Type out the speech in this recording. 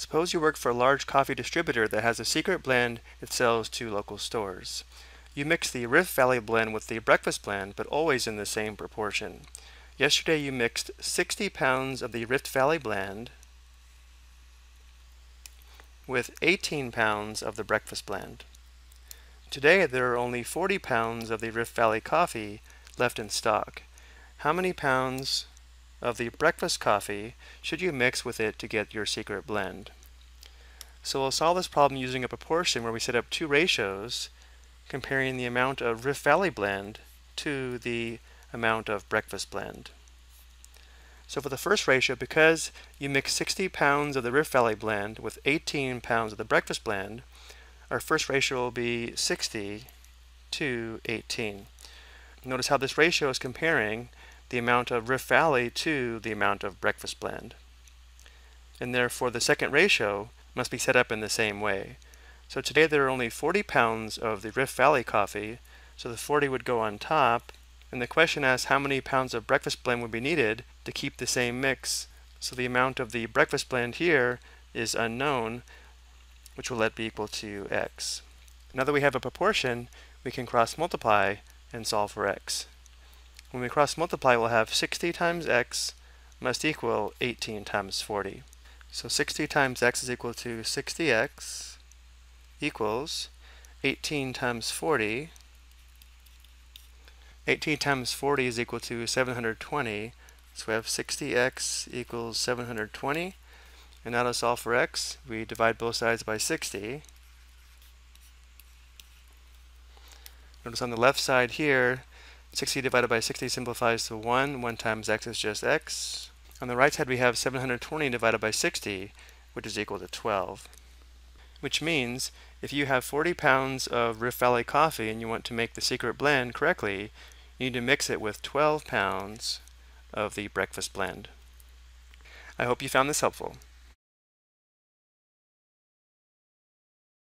Suppose you work for a large coffee distributor that has a secret blend it sells to local stores. You mix the Rift Valley blend with the breakfast blend, but always in the same proportion. Yesterday you mixed 60 pounds of the Rift Valley blend with 18 pounds of the breakfast blend. Today there are only 40 pounds of the Rift Valley coffee left in stock. How many pounds of the breakfast coffee should you mix with it to get your secret blend. So we'll solve this problem using a proportion where we set up two ratios comparing the amount of Rift Valley blend to the amount of breakfast blend. So for the first ratio, because you mix 60 pounds of the Rift Valley blend with 18 pounds of the breakfast blend, our first ratio will be 60 to 18. Notice how this ratio is comparing the amount of Rift Valley to the amount of breakfast blend. And therefore the second ratio must be set up in the same way. So today there are only 40 pounds of the Rift Valley coffee, so the 40 would go on top, and the question asks how many pounds of breakfast blend would be needed to keep the same mix. So the amount of the breakfast blend here is unknown, which will let be equal to x. Now that we have a proportion, we can cross multiply and solve for x. When we cross multiply, we'll have 60 times x must equal 18 times 40. So 60 times x is equal to 60x equals 18 times 40. 18 times 40 is equal to 720. So we have 60x equals 720. And now to solve for x, we divide both sides by 60. Notice on the left side here, 60 divided by 60 simplifies to 1. 1 times x is just x. On the right side we have 720 divided by 60, which is equal to 12. Which means if you have 40 pounds of Rift Valley coffee and you want to make the secret blend correctly, you need to mix it with 12 pounds of the breakfast blend. I hope you found this helpful.